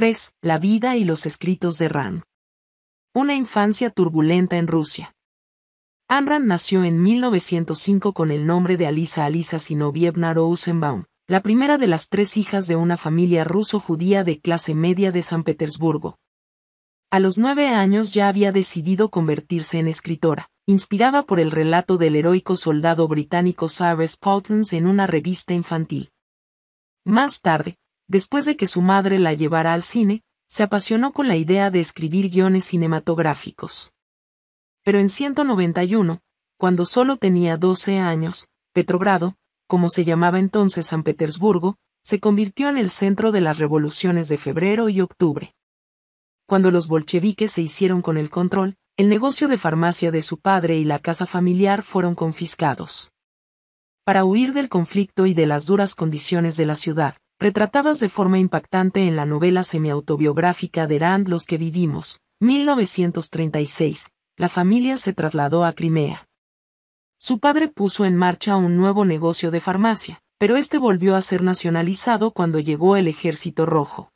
3. La vida y los escritos de Rand. Una infancia turbulenta en Rusia. Ayn Rand nació en 1905 con el nombre de Alisa Alisa Sinovievna Rosenbaum, la primera de las tres hijas de una familia ruso-judía de clase media de San Petersburgo. A los nueve años ya había decidido convertirse en escritora, inspirada por el relato del heroico soldado británico Cyrus Paultons en una revista infantil. Más tarde, después de que su madre la llevara al cine, se apasionó con la idea de escribir guiones cinematográficos. Pero en 191, cuando solo tenía 12 años, Petrogrado, como se llamaba entonces San Petersburgo, se convirtió en el centro de las revoluciones de febrero y octubre. Cuando los bolcheviques se hicieron con el control, el negocio de farmacia de su padre y la casa familiar fueron confiscados. Para huir del conflicto y de las duras condiciones de la ciudad, retratadas de forma impactante en la novela semiautobiográfica de Rand Los que vivimos, 1936, la familia se trasladó a Crimea. Su padre puso en marcha un nuevo negocio de farmacia, pero este volvió a ser nacionalizado cuando llegó el Ejército Rojo.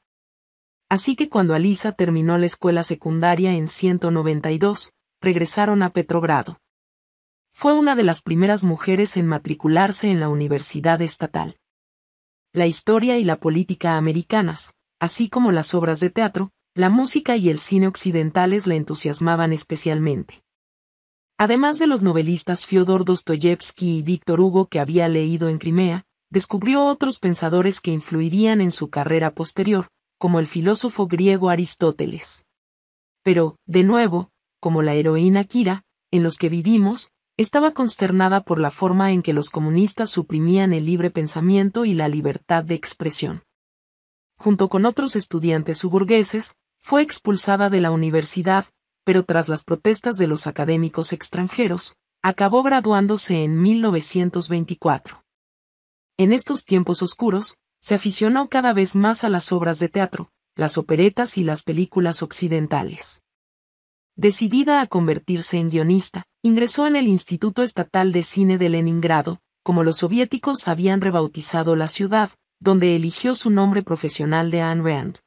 Así que cuando Alisa terminó la escuela secundaria en 192, regresaron a Petrogrado. Fue una de las primeras mujeres en matricularse en la Universidad Estatal la historia y la política americanas, así como las obras de teatro, la música y el cine occidentales la entusiasmaban especialmente. Además de los novelistas Fyodor Dostoyevsky y Víctor Hugo que había leído en Crimea, descubrió otros pensadores que influirían en su carrera posterior, como el filósofo griego Aristóteles. Pero, de nuevo, como la heroína Kira, en los que vivimos, estaba consternada por la forma en que los comunistas suprimían el libre pensamiento y la libertad de expresión. Junto con otros estudiantes suburgueses, fue expulsada de la universidad, pero tras las protestas de los académicos extranjeros, acabó graduándose en 1924. En estos tiempos oscuros, se aficionó cada vez más a las obras de teatro, las operetas y las películas occidentales. Decidida a convertirse en guionista, ingresó en el Instituto Estatal de Cine de Leningrado, como los soviéticos habían rebautizado la ciudad, donde eligió su nombre profesional de Ayn Rand.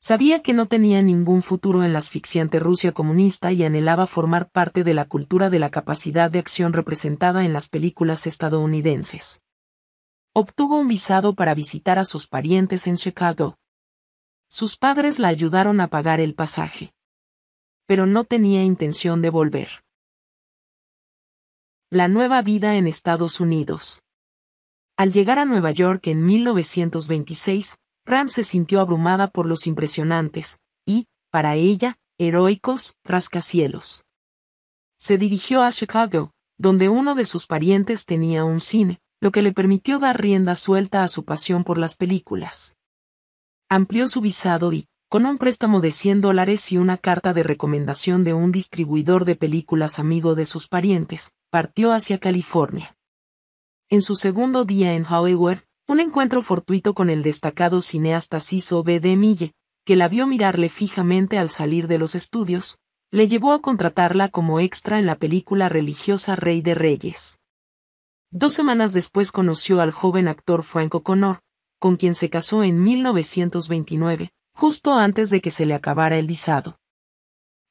Sabía que no tenía ningún futuro en la asfixiante Rusia comunista y anhelaba formar parte de la cultura de la capacidad de acción representada en las películas estadounidenses. Obtuvo un visado para visitar a sus parientes en Chicago. Sus padres la ayudaron a pagar el pasaje pero no tenía intención de volver. La nueva vida en Estados Unidos. Al llegar a Nueva York en 1926, Rand se sintió abrumada por los impresionantes, y, para ella, heroicos, rascacielos. Se dirigió a Chicago, donde uno de sus parientes tenía un cine, lo que le permitió dar rienda suelta a su pasión por las películas. Amplió su visado y, con un préstamo de 100 dólares y una carta de recomendación de un distribuidor de películas amigo de sus parientes, partió hacia California. En su segundo día en Hollywood, un encuentro fortuito con el destacado cineasta Ciso B. de Mille, que la vio mirarle fijamente al salir de los estudios, le llevó a contratarla como extra en la película religiosa Rey de Reyes. Dos semanas después conoció al joven actor Frank O'Connor, con quien se casó en 1929, justo antes de que se le acabara el visado.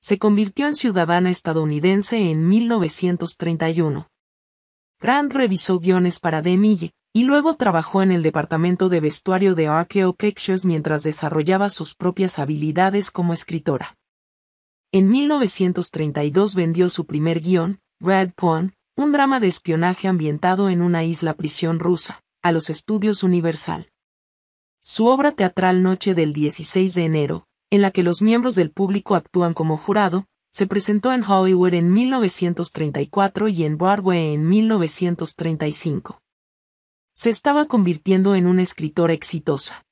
Se convirtió en ciudadana estadounidense en 1931. Rand revisó guiones para Demille, y luego trabajó en el departamento de vestuario de Archeo Pictures mientras desarrollaba sus propias habilidades como escritora. En 1932 vendió su primer guion, Red Pawn, un drama de espionaje ambientado en una isla prisión rusa, a los estudios Universal. Su obra teatral Noche del 16 de enero, en la que los miembros del público actúan como jurado, se presentó en Hollywood en 1934 y en Broadway en 1935. Se estaba convirtiendo en una escritora exitosa.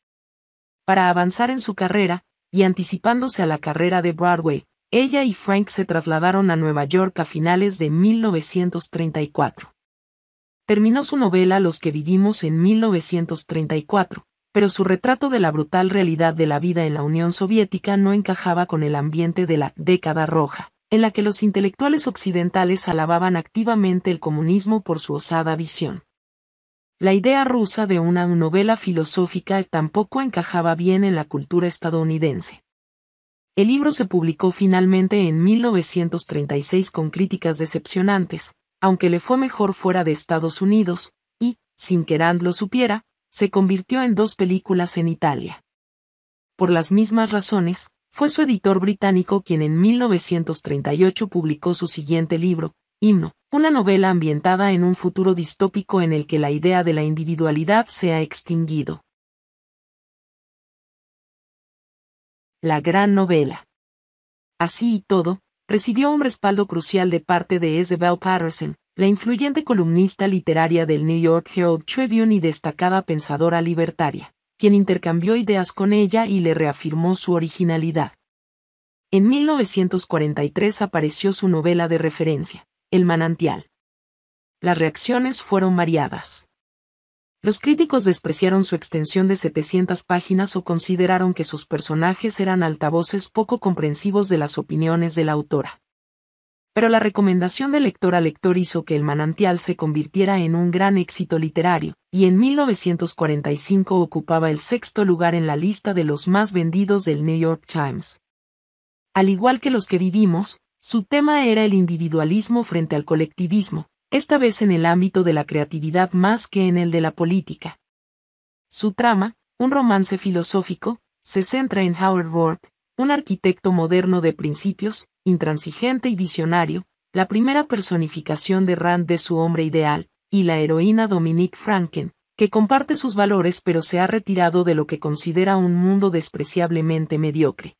Para avanzar en su carrera, y anticipándose a la carrera de Broadway, ella y Frank se trasladaron a Nueva York a finales de 1934. Terminó su novela Los que vivimos en 1934, pero su retrato de la brutal realidad de la vida en la Unión Soviética no encajaba con el ambiente de la década roja, en la que los intelectuales occidentales alababan activamente el comunismo por su osada visión. la idea rusa de una novela filosófica tampoco encajaba bien en la cultura estadounidense. El libro se publicó finalmente en 1936 con críticas decepcionantes, aunque le fue mejor fuera de Estados Unidos, y, sin que Rand lo supiera, se convirtió en dos películas en Italia. Por las mismas razones, fue su editor británico quien en 1938 publicó su siguiente libro, Himno, una novela ambientada en un futuro distópico en el que la idea de la individualidad se ha extinguido. La gran novela. Así y todo, recibió un respaldo crucial de parte de Isabel Patterson, la influyente columnista literaria del New York Herald Tribune y destacada pensadora libertaria, quien intercambió ideas con ella y le reafirmó su originalidad. En 1943 apareció su novela de referencia, El manantial. Las reacciones fueron variadas. Los críticos despreciaron su extensión de 700 páginas o consideraron que sus personajes eran altavoces poco comprensivos de las opiniones de la autora pero la recomendación de lector a lector hizo que El manantial se convirtiera en un gran éxito literario, y en 1945 ocupaba el sexto lugar en la lista de los más vendidos del New York Times. Al igual que los que vivimos, su tema era el individualismo frente al colectivismo, esta vez en el ámbito de la creatividad más que en el de la política. Su trama, un romance filosófico, se centra en Howard Rourke, un arquitecto moderno de principios, intransigente y visionario, la primera personificación de Rand de su hombre ideal, y la heroína Dominique Franken, que comparte sus valores pero se ha retirado de lo que considera un mundo despreciablemente mediocre.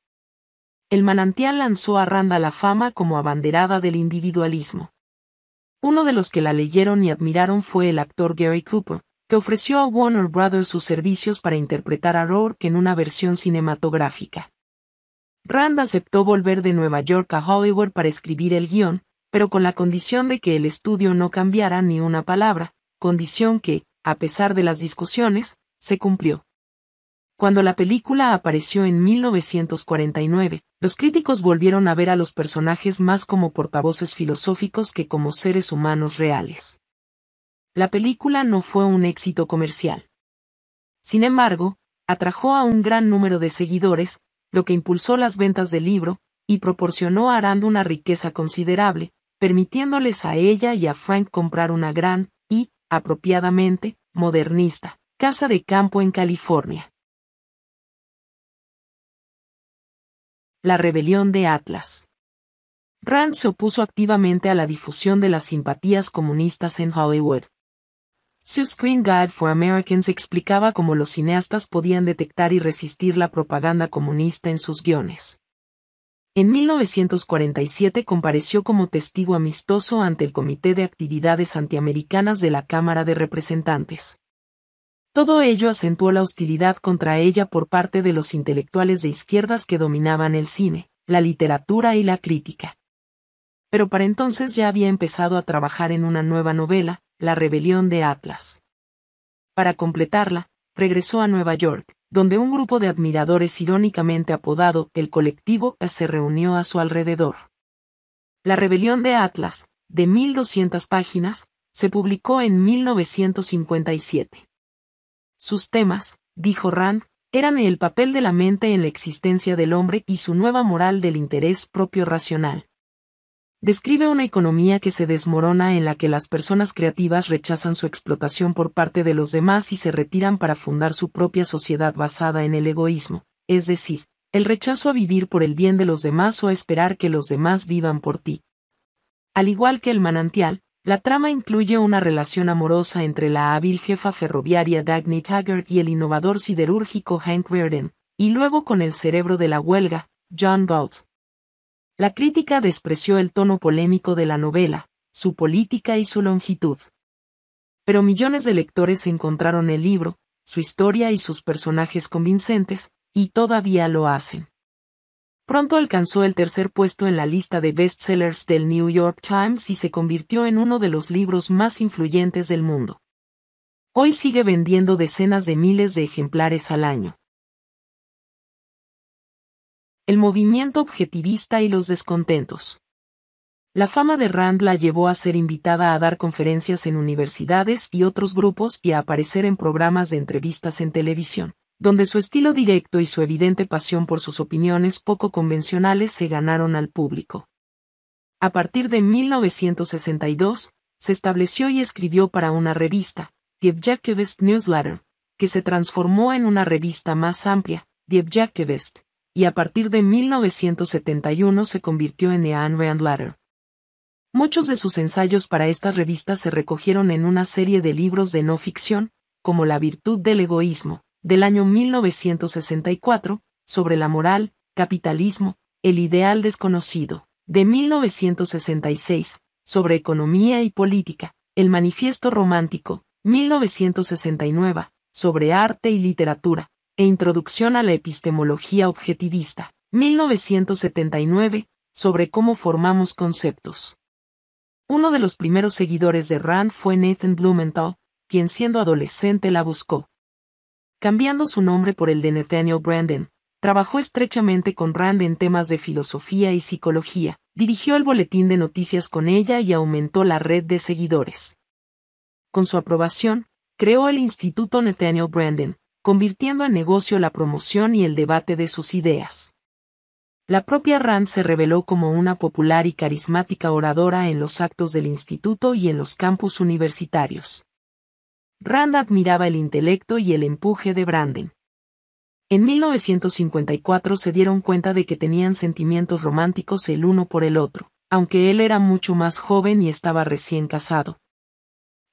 El manantial lanzó a Rand a la fama como abanderada del individualismo. Uno de los que la leyeron y admiraron fue el actor Gary Cooper, que ofreció a Warner Brothers sus servicios para interpretar a Rourke en una versión cinematográfica. Rand aceptó volver de Nueva York a Hollywood para escribir el guion, pero con la condición de que el estudio no cambiara ni una palabra, condición que, a pesar de las discusiones, se cumplió. Cuando la película apareció en 1949, los críticos volvieron a ver a los personajes más como portavoces filosóficos que como seres humanos reales. La película no fue un éxito comercial. Sin embargo, atrajo a un gran número de seguidores, lo que impulsó las ventas del libro, y proporcionó a Arand una riqueza considerable, permitiéndoles a ella y a Frank comprar una gran, y, apropiadamente, modernista, casa de campo en California. La rebelión de Atlas. Rand se opuso activamente a la difusión de las simpatías comunistas en Hollywood, su Screen Guide for Americans explicaba cómo los cineastas podían detectar y resistir la propaganda comunista en sus guiones. En 1947 compareció como testigo amistoso ante el Comité de Actividades Antiamericanas de la Cámara de Representantes. Todo ello acentuó la hostilidad contra ella por parte de los intelectuales de izquierdas que dominaban el cine, la literatura y la crítica. Pero para entonces ya había empezado a trabajar en una nueva novela, la rebelión de Atlas. Para completarla, regresó a Nueva York, donde un grupo de admiradores irónicamente apodado el colectivo se reunió a su alrededor. La rebelión de Atlas, de 1200 páginas, se publicó en 1957. Sus temas, dijo Rand, eran el papel de la mente en la existencia del hombre y su nueva moral del interés propio racional describe una economía que se desmorona en la que las personas creativas rechazan su explotación por parte de los demás y se retiran para fundar su propia sociedad basada en el egoísmo, es decir, el rechazo a vivir por el bien de los demás o a esperar que los demás vivan por ti. Al igual que el manantial, la trama incluye una relación amorosa entre la hábil jefa ferroviaria Dagny Taggart y el innovador siderúrgico Hank Werden, y luego con el cerebro de la huelga, John Galt. La crítica despreció el tono polémico de la novela, su política y su longitud. Pero millones de lectores encontraron el libro, su historia y sus personajes convincentes, y todavía lo hacen. Pronto alcanzó el tercer puesto en la lista de bestsellers del New York Times y se convirtió en uno de los libros más influyentes del mundo. Hoy sigue vendiendo decenas de miles de ejemplares al año el movimiento objetivista y los descontentos. La fama de Rand la llevó a ser invitada a dar conferencias en universidades y otros grupos y a aparecer en programas de entrevistas en televisión, donde su estilo directo y su evidente pasión por sus opiniones poco convencionales se ganaron al público. A partir de 1962, se estableció y escribió para una revista, The Objectivist Newsletter, que se transformó en una revista más amplia, The Objectivist, y a partir de 1971 se convirtió en The Ayn. Muchos de sus ensayos para estas revistas se recogieron en una serie de libros de no ficción, como La virtud del egoísmo, del año 1964, sobre la moral, capitalismo, el ideal desconocido, de 1966, sobre economía y política, el manifiesto romántico, 1969, sobre arte y literatura, e introducción a la epistemología objetivista, 1979, sobre cómo formamos conceptos. Uno de los primeros seguidores de Rand fue Nathan Blumenthal, quien siendo adolescente la buscó. Cambiando su nombre por el de Nathaniel Brandon, trabajó estrechamente con Rand en temas de filosofía y psicología, dirigió el boletín de noticias con ella y aumentó la red de seguidores. Con su aprobación, creó el Instituto Nathaniel Brandon, convirtiendo en negocio la promoción y el debate de sus ideas. La propia Rand se reveló como una popular y carismática oradora en los actos del instituto y en los campus universitarios. Rand admiraba el intelecto y el empuje de Branden. En 1954 se dieron cuenta de que tenían sentimientos románticos el uno por el otro, aunque él era mucho más joven y estaba recién casado.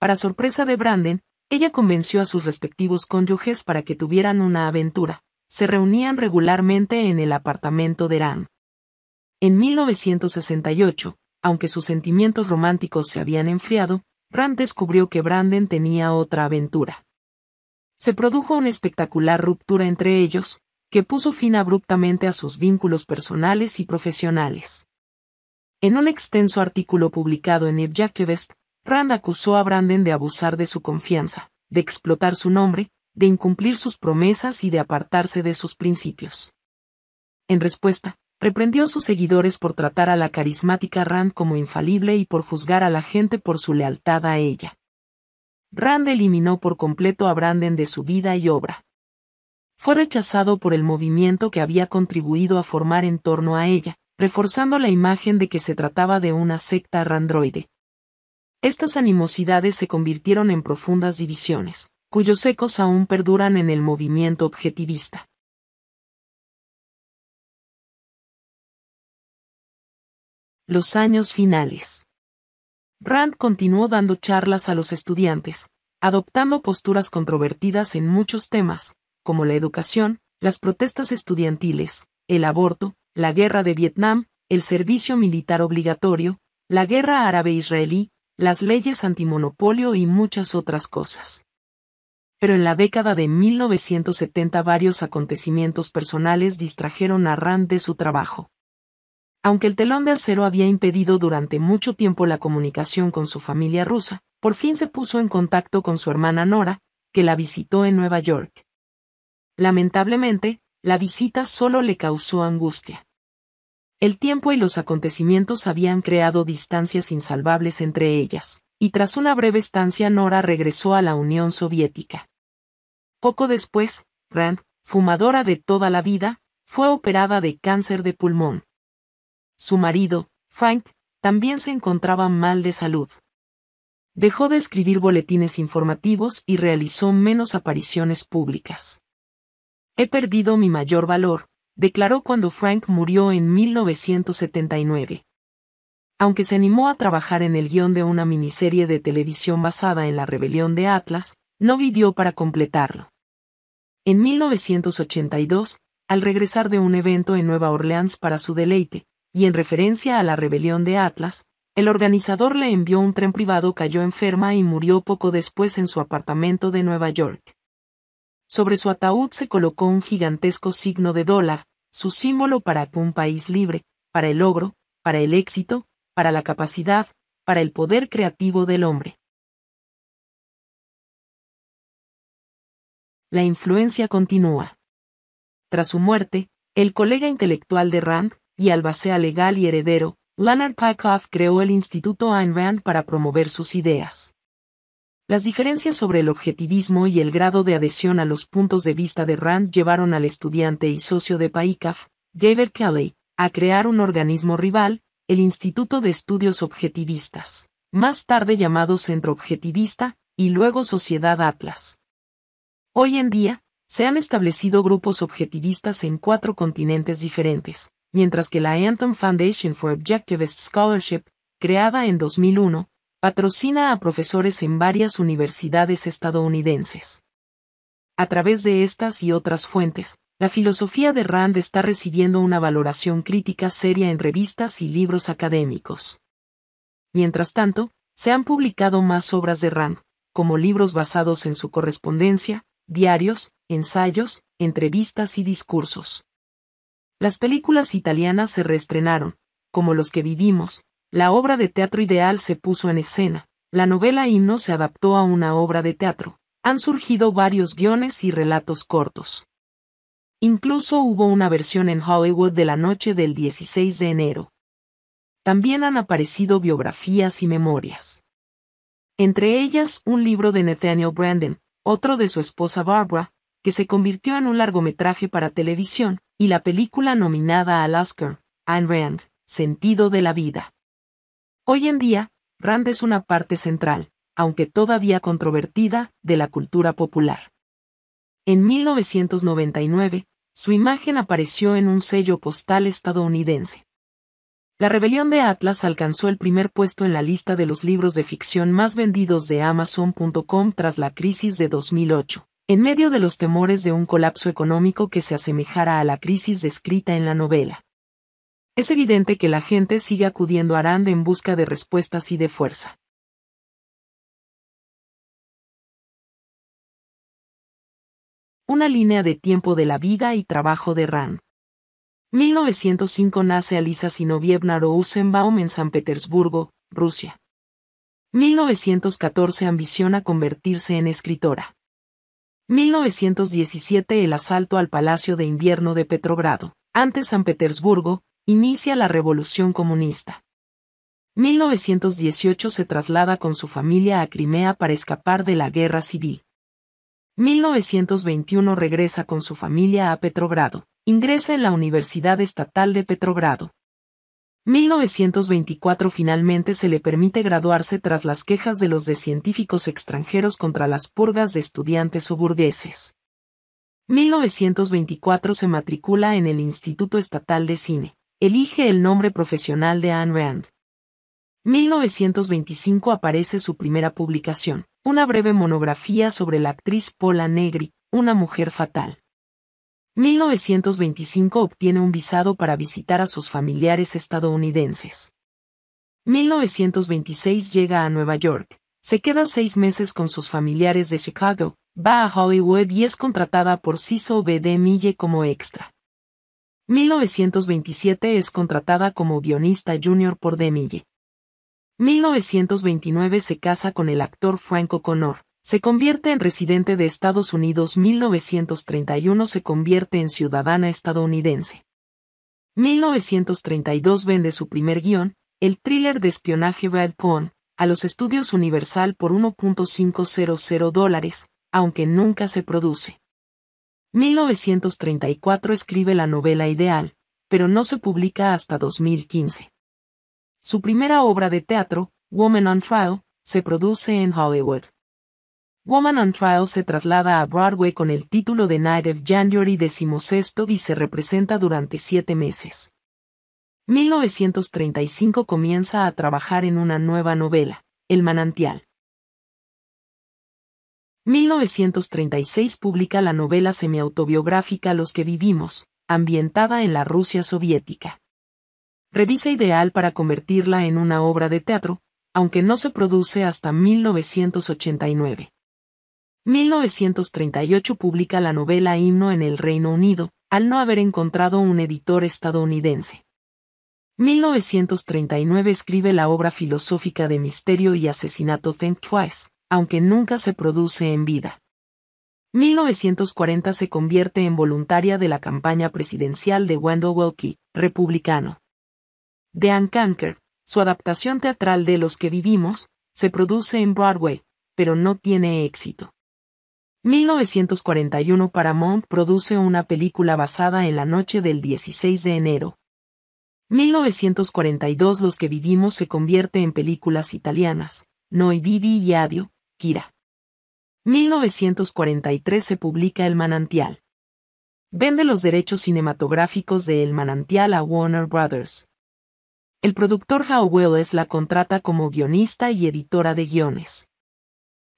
Para sorpresa de Branden, ella convenció a sus respectivos cónyuges para que tuvieran una aventura, se reunían regularmente en el apartamento de Ram. En 1968, aunque sus sentimientos románticos se habían enfriado, Rand descubrió que Branden tenía otra aventura. Se produjo una espectacular ruptura entre ellos, que puso fin abruptamente a sus vínculos personales y profesionales. En un extenso artículo publicado en Objectivist, Rand acusó a Branden de abusar de su confianza, de explotar su nombre, de incumplir sus promesas y de apartarse de sus principios. En respuesta, reprendió a sus seguidores por tratar a la carismática Rand como infalible y por juzgar a la gente por su lealtad a ella. Rand eliminó por completo a Branden de su vida y obra. Fue rechazado por el movimiento que había contribuido a formar en torno a ella, reforzando la imagen de que se trataba de una secta randroide. Estas animosidades se convirtieron en profundas divisiones cuyos ecos aún perduran en el movimiento objetivista. Los años finales. Rand continuó dando charlas a los estudiantes, adoptando posturas controvertidas en muchos temas, como la educación, las protestas estudiantiles, el aborto, la guerra de Vietnam, el servicio militar obligatorio, la guerra árabe-israelí, las leyes antimonopolio y muchas otras cosas pero en la década de 1970 varios acontecimientos personales distrajeron a Rand de su trabajo. Aunque el telón de acero había impedido durante mucho tiempo la comunicación con su familia rusa, por fin se puso en contacto con su hermana Nora, que la visitó en Nueva York. Lamentablemente, la visita solo le causó angustia. El tiempo y los acontecimientos habían creado distancias insalvables entre ellas, y tras una breve estancia Nora regresó a la Unión Soviética. Poco después, Rand, fumadora de toda la vida, fue operada de cáncer de pulmón. Su marido, Frank, también se encontraba mal de salud. Dejó de escribir boletines informativos y realizó menos apariciones públicas. He perdido mi mayor valor, declaró cuando Frank murió en 1979. Aunque se animó a trabajar en el guion de una miniserie de televisión basada en la rebelión de Atlas, no vivió para completarlo. En 1982, al regresar de un evento en Nueva Orleans para su deleite, y en referencia a la rebelión de Atlas, el organizador le envió un tren privado, cayó enferma y murió poco después en su apartamento de Nueva York. Sobre su ataúd se colocó un gigantesco signo de dólar, su símbolo para un país libre, para el logro, para el éxito, para la capacidad, para el poder creativo del hombre. la influencia continúa. Tras su muerte, el colega intelectual de Rand, y albacea legal y heredero, Leonard Peikoff creó el Instituto Ayn Rand para promover sus ideas. Las diferencias sobre el objetivismo y el grado de adhesión a los puntos de vista de Rand llevaron al estudiante y socio de Peikoff, David Kelly, a crear un organismo rival, el Instituto de Estudios Objetivistas, más tarde llamado Centro Objetivista, y luego Sociedad Atlas. Hoy en día, se han establecido grupos objetivistas en cuatro continentes diferentes, mientras que la Anthem Foundation for Objectivist Scholarship, creada en 2001, patrocina a profesores en varias universidades estadounidenses. A través de estas y otras fuentes, la filosofía de Rand está recibiendo una valoración crítica seria en revistas y libros académicos. Mientras tanto, se han publicado más obras de Rand, como libros basados en su correspondencia, diarios, ensayos, entrevistas y discursos. Las películas italianas se reestrenaron, como Los que vivimos, la obra de teatro ideal se puso en escena, la novela himno se adaptó a una obra de teatro, han surgido varios guiones y relatos cortos. Incluso hubo una versión en Hollywood de la noche del 16 de enero. También han aparecido biografías y memorias. Entre ellas un libro de Nathaniel Brandon, otro de su esposa Barbara, que se convirtió en un largometraje para televisión, y la película nominada al Oscar, Ayn Rand, Sentido de la Vida. Hoy en día, Rand es una parte central, aunque todavía controvertida, de la cultura popular. En 1999, su imagen apareció en un sello postal estadounidense. La rebelión de Atlas alcanzó el primer puesto en la lista de los libros de ficción más vendidos de Amazon.com tras la crisis de 2008, en medio de los temores de un colapso económico que se asemejara a la crisis descrita en la novela. Es evidente que la gente sigue acudiendo a Arand en busca de respuestas y de fuerza. Una línea de tiempo de la vida y trabajo de Rand. 1905 nace Alisa Sinovievna Rosenbaum en San Petersburgo, Rusia. 1914 ambiciona convertirse en escritora. 1917 El asalto al Palacio de Invierno de Petrogrado, antes San Petersburgo, inicia la Revolución Comunista. 1918 se traslada con su familia a Crimea para escapar de la guerra civil. 1921 regresa con su familia a Petrogrado. Ingresa en la Universidad Estatal de Petrogrado. 1924 finalmente se le permite graduarse tras las quejas de los de científicos extranjeros contra las purgas de estudiantes o burgueses. 1924 se matricula en el Instituto Estatal de Cine. Elige el nombre profesional de Anne Rand. 1925 aparece su primera publicación, una breve monografía sobre la actriz Paula Negri, una mujer fatal. 1925 obtiene un visado para visitar a sus familiares estadounidenses. 1926 llega a Nueva York, se queda seis meses con sus familiares de Chicago, va a Hollywood y es contratada por Ciso B. D. Mille como extra. 1927 es contratada como guionista junior por D. Mille. 1929 se casa con el actor Frank O'Connor, se convierte en residente de Estados Unidos 1931 se convierte en ciudadana estadounidense. 1932 vende su primer guion, el thriller de espionaje Bad Pawn, a los estudios Universal por 1.500 dólares, aunque nunca se produce. 1934 escribe la novela Ideal, pero no se publica hasta 2015. Su primera obra de teatro, Woman on Trial, se produce en Hollywood. Woman on Trial se traslada a Broadway con el título de Night of January XVI y se representa durante siete meses. 1935 comienza a trabajar en una nueva novela, El manantial. 1936 publica la novela semiautobiográfica Los que vivimos, ambientada en la Rusia soviética revisa ideal para convertirla en una obra de teatro, aunque no se produce hasta 1989. 1938 publica la novela Himno en el Reino Unido, al no haber encontrado un editor estadounidense. 1939 escribe la obra filosófica de Misterio y Asesinato Think Twice, aunque nunca se produce en vida. 1940 se convierte en voluntaria de la campaña presidencial de Wendell Wilkie, republicano. de Ann Kanker, su adaptación teatral de Los que vivimos, se produce en Broadway, pero no tiene éxito. 1941 Paramount produce una película basada en la noche del 16 de enero. 1942 Los que vivimos se convierte en películas italianas, Noi vivi y Adio, Kira. 1943 se publica El Manantial. Vende los derechos cinematográficos de El Manantial a Warner Brothers. El productor Howe la contrata como guionista y editora de guiones.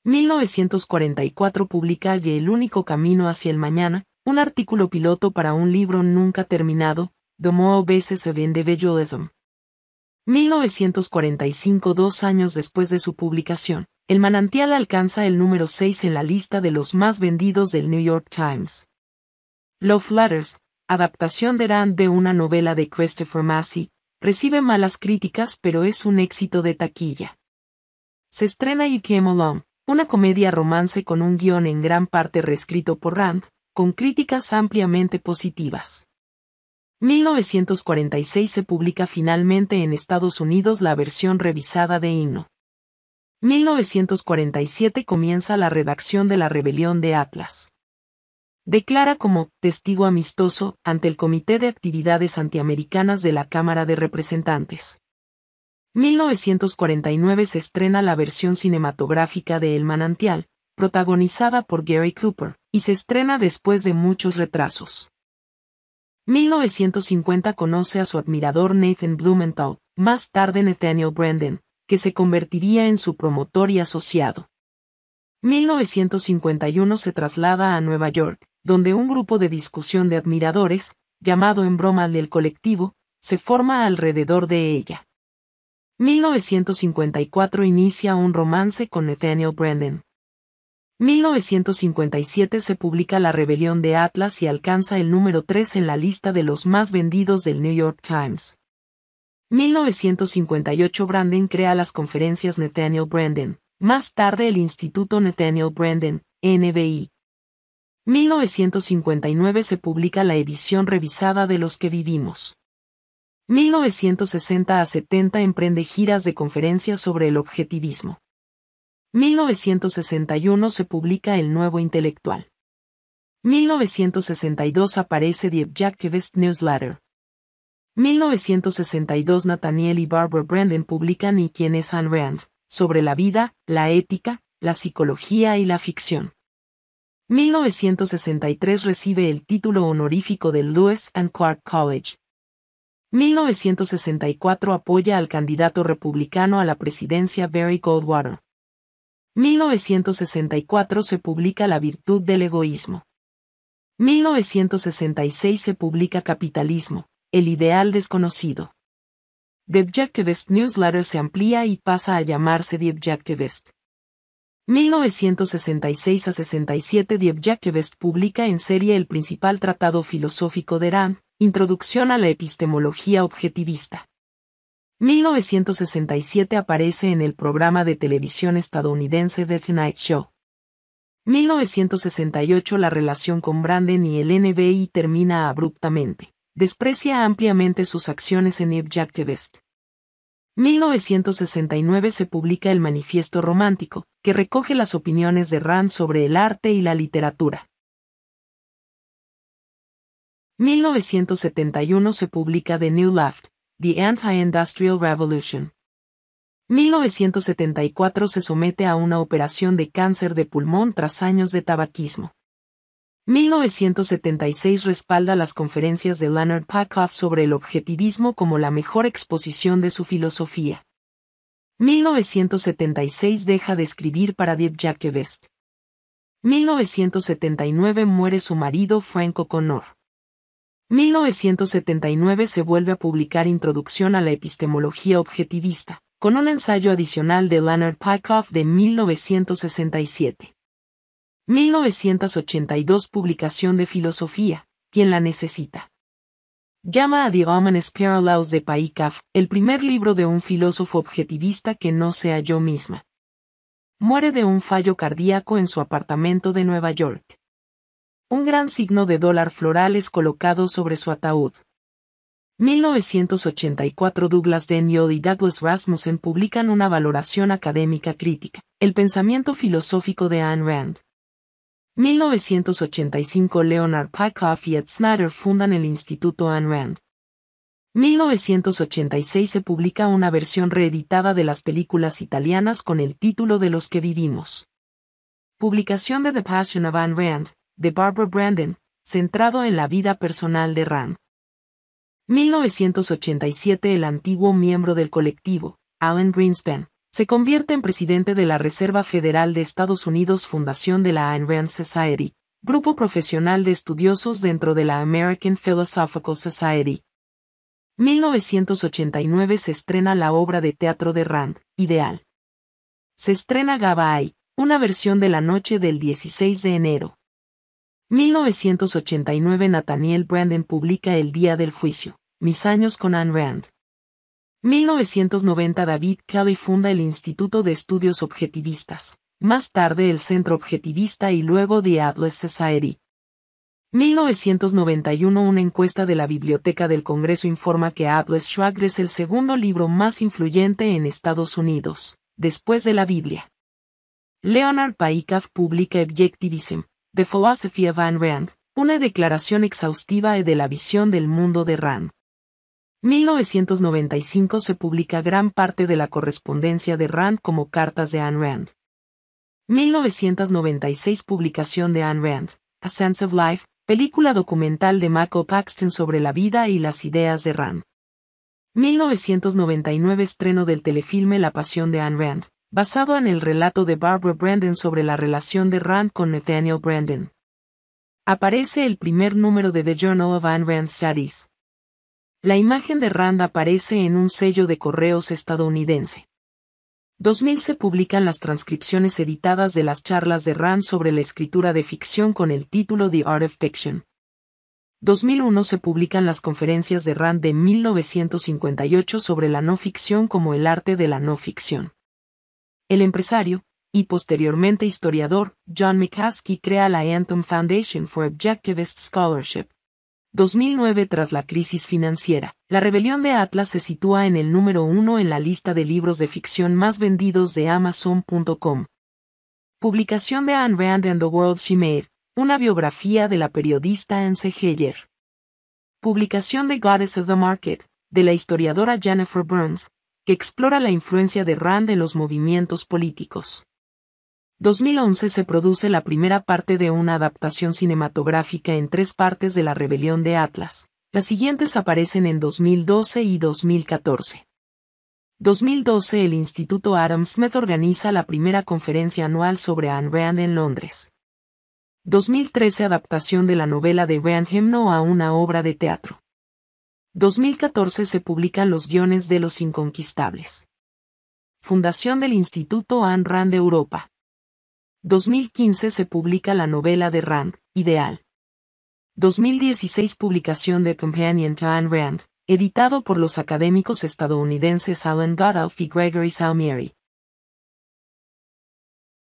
1944 publica El único camino hacia el mañana, un artículo piloto para un libro nunca terminado, The Moral Basis of Individualism. 1945 Dos años después de su publicación, El manantial alcanza el número 6 en la lista de los más vendidos del New York Times. Love Letters, adaptación de Rand de una novela de Christopher Massey, recibe malas críticas pero es un éxito de taquilla. Se estrena You Came Along, una comedia romance con un guion en gran parte reescrito por Rand, con críticas ampliamente positivas. 1946 se publica finalmente en Estados Unidos la versión revisada de Himno. 1947 comienza la redacción de la rebelión de Atlas. Declara como testigo amistoso ante el Comité de Actividades Antiamericanas de la Cámara de Representantes. 1949 se estrena la versión cinematográfica de El Manantial, protagonizada por Gary Cooper, y se estrena después de muchos retrasos. 1950 conoce a su admirador Nathan Blumenthal, más tarde Nathaniel Brandon, que se convertiría en su promotor y asociado. 1951 se traslada a Nueva York, donde un grupo de discusión de admiradores, llamado en broma el colectivo, se forma alrededor de ella. 1954 inicia un romance con Nathaniel Brandon. 1957 se publica La Rebelión de Atlas y alcanza el número 3 en la lista de los más vendidos del New York Times. 1958 Brandon crea las conferencias Nathaniel Brandon, más tarde el Instituto Nathaniel Brandon, NBI. 1959 se publica la edición revisada de Los que vivimos. 1960 a 70 emprende giras de conferencias sobre el objetivismo. 1961 se publica El Nuevo Intelectual. 1962 aparece The Objectivist Newsletter. 1962 Nathaniel y Barbara Brandon publican ¿Y quién es Ayn Rand? sobre la vida, la ética, la psicología y la ficción. 1963 recibe el título honorífico del Lewis and Clark College. 1964 apoya al candidato republicano a la presidencia Barry Goldwater. 1964 se publica La virtud del egoísmo. 1966 se publica Capitalismo, el ideal desconocido. The Objectivist Newsletter se amplía y pasa a llamarse The Objectivist. 1966 a 67 The Objectivist publica en serie el principal tratado filosófico de Rand, Introducción a la epistemología objetivista. 1967 aparece en el programa de televisión estadounidense The Tonight Show. 1968 la relación con Brandon y el NBI termina abruptamente. Desprecia ampliamente sus acciones en Objectivist. 1969 se publica el Manifiesto Romántico, que recoge las opiniones de Rand sobre el arte y la literatura. 1971 se publica The New Left, The Anti-Industrial Revolution. 1974 se somete a una operación de cáncer de pulmón tras años de tabaquismo. 1976 respalda las conferencias de Leonard Packhoff sobre el objetivismo como la mejor exposición de su filosofía. 1976 deja de escribir para The Objectivist. 1979 muere su marido Frank O'Connor. 1979 se vuelve a publicar Introducción a la epistemología objetivista, con un ensayo adicional de Leonard Packhoff de 1967. 1982 Publicación de Filosofía, quien la necesita. Llama a The Ominous Parallels de Paikaf, el primer libro de un filósofo objetivista que no sea yo misma. Muere de un fallo cardíaco en su apartamento de Nueva York. Un gran signo de dólar floral es colocado sobre su ataúd. 1984 Douglas Daniel y Douglas Rasmussen publican una valoración académica crítica, El pensamiento filosófico de Ayn Rand. 1985 Leonard Peikoff y Ed Snyder fundan el Instituto Ayn Rand. 1986 se publica una versión reeditada de las películas italianas con el título de Los que vivimos. Publicación de The Passion of Ayn Rand, de Barbara Brandon, centrado en la vida personal de Rand. 1987 El antiguo miembro del colectivo, Alan Greenspan, se convierte en presidente de la Reserva Federal de Estados Unidos Fundación de la Ayn Rand Society, grupo profesional de estudiosos dentro de la American Philosophical Society. 1989 se estrena la obra de teatro de Rand, Ideal. Se estrena Gabay, una versión de la noche del 16 de enero. 1989 Nathaniel Brandon publica El Día del Juicio, Mis años con Ayn Rand. 1990 David Kelly funda el Instituto de Estudios Objetivistas, más tarde el Centro Objetivista y luego The Atlas Society. 1991 Una encuesta de la Biblioteca del Congreso informa que Atlas Shrugged es el segundo libro más influyente en Estados Unidos, después de la Biblia. Leonard Paikaf publica Objectivism, The Philosophy of Ayn Rand, una declaración exhaustiva de la visión del mundo de Rand. 1995 se publica gran parte de la correspondencia de Rand como cartas de Ayn Rand. 1996 publicación de Ayn Rand, A Sense of Life, película documental de Michael Paxton sobre la vida y las ideas de Rand. 1999 estreno del telefilme La Pasión de Ayn Rand, basado en el relato de Barbara Brandon sobre la relación de Rand con Nathaniel Brandon. Aparece el primer número de The Journal of Ayn Rand Studies. La imagen de Rand aparece en un sello de correos estadounidense. 2000 se publican las transcripciones editadas de las charlas de Rand sobre la escritura de ficción con el título The Art of Fiction. 2001 se publican las conferencias de Rand de 1958 sobre la no ficción como el arte de la no ficción. El empresario, y posteriormente historiador, John McCaskey crea la Anthem Foundation for Objectivist Scholarship, 2009 Tras la crisis financiera, La rebelión de Atlas se sitúa en el número uno en la lista de libros de ficción más vendidos de Amazon.com. Publicación de Anne Rand and the World She Made, una biografía de la periodista Anse Heyer. Publicación de Goddess of the Market, de la historiadora Jennifer Burns, que explora la influencia de Rand en los movimientos políticos. 2011 se produce la primera parte de una adaptación cinematográfica en tres partes de La Rebelión de Atlas. Las siguientes aparecen en 2012 y 2014. 2012 el Instituto Adam Smith organiza la primera conferencia anual sobre Ayn Rand en Londres. 2013 adaptación de la novela de Rand Hymno a una obra de teatro. 2014 se publican los guiones de Los Inconquistables. Fundación del Instituto Ayn Rand de Europa. 2015 se publica la novela de Rand, Ideal. 2016 publicación de Companion to Ayn Rand, editado por los académicos estadounidenses Alan Godolph y Gregory Salmieri.